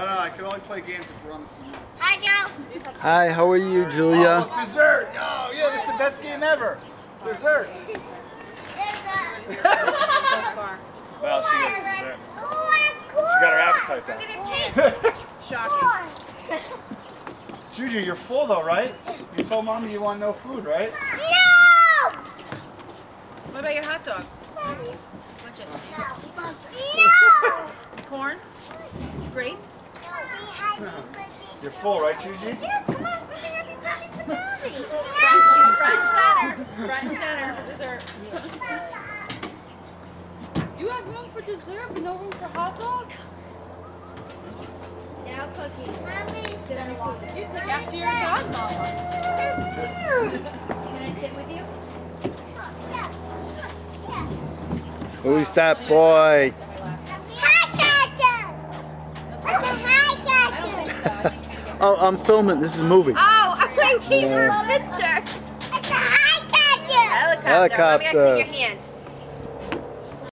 I can only play games if we're on the scene. Hi, Joe. Hi, how are you, Julia? Oh, dessert! Oh, yeah, this is the best game ever. Dessert. Well, she gets dessert. She got her appetite down. Shocking. Juju, you're full though, right? You told mommy you want no food, right? No! What about your hot dog? Watch it. No! Corn? Grape? You're full, right, Juju? Yes, come on, squeeze your happy daddy for mommy. Front and center. Front and center for dessert. You have room for dessert, but no room for hot dog? Now cookie. Mommy. She's like after your godmama. Can I sit with you? Yeah. Yeah. Who's that boy? Hi, Captain. That's a hi, Captain. Oh, I'm filming. This is a movie. Oh, I gave her a picture. It's a hi, Captain. Helicopter. Let me Helicopter. see your hands.